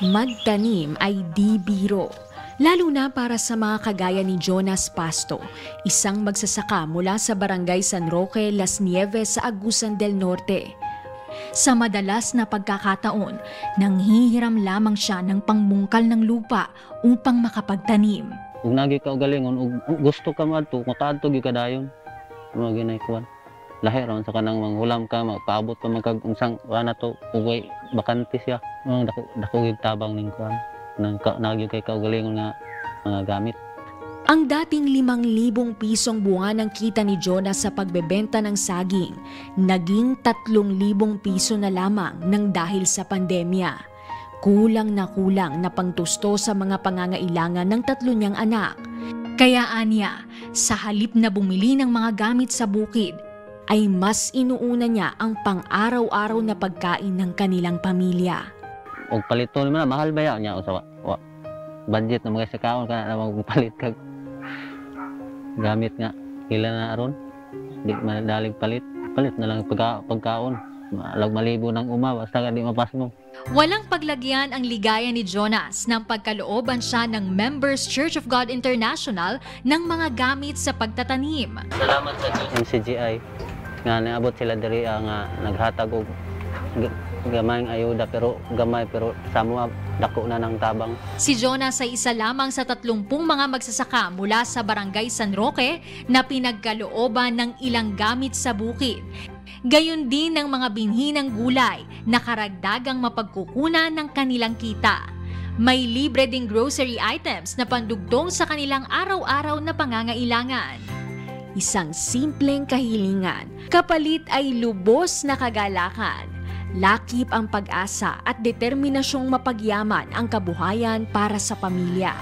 Magtanim ay di biro. Lalo na para sa mga kagaya ni Jonas Pasto, isang magsasaka mula sa barangay San Roque, Las Nieves sa Agusan del Norte. Sa madalas na pagkakataon, nanghihiram lamang siya ng pangmungkal ng lupa upang makapagtanim. Ug nagi ka galingon gusto ka madto makaadto gyud ka. Mga ginay. Lahi ron sa kanang manghulam ka magpaabot pa man kag unsang wala na to ugay bakante siya. Mga dako dako gyud tabang ning kuan. Nang ka, nagi kay ka galingon nga mga gamit. Ang dating limang libong pisong bunga ng kita ni Jonas sa pagbebenta ng saging, naging tatlong libong piso na lamang ng dahil sa pandemya. Kulang na kulang na pangtusto sa mga pangangailangan ng tatlo niyang anak. Kaya anya, sa halip na bumili ng mga gamit sa bukid, ay mas inuuna niya ang pang-araw-araw na pagkain ng kanilang pamilya. Og palito man mahal ba ya nya usa wa, budget na mga sa kaon kana na magpalit kag gamit nga. Ila na aron? Di madalig palit. Palit na lang pagka, pagkaon. Lag malibo ng uma basta ka di mapas mo. Walang paglagyan ang ligaya ni Jonas nang pagkalooban siya ng Members Church of God International ng mga gamit sa pagtatanim. Salamat sa NCGI nga naabot sila diri ah, nga naghatag og g- gamayng ayuda pero gamay pero sa mga dako na ng tabang. Si Jonas ay isa lamang sa tatlumpung mga magsasaka mula sa Barangay San Roque na pinagkalooban ng ilang gamit sa bukid. Gayon din ng mga binhi ng gulay na karagdagang mapagkukunan ng kanilang kita. May libre ding grocery items na pandugtong sa kanilang araw-araw na pangangailangan. Isang simpleng kahilingan, kapalit ay lubos na kagalakan. Lakip ang pag-asa at determinasyong mapagyaman ang kabuhayan para sa pamilya.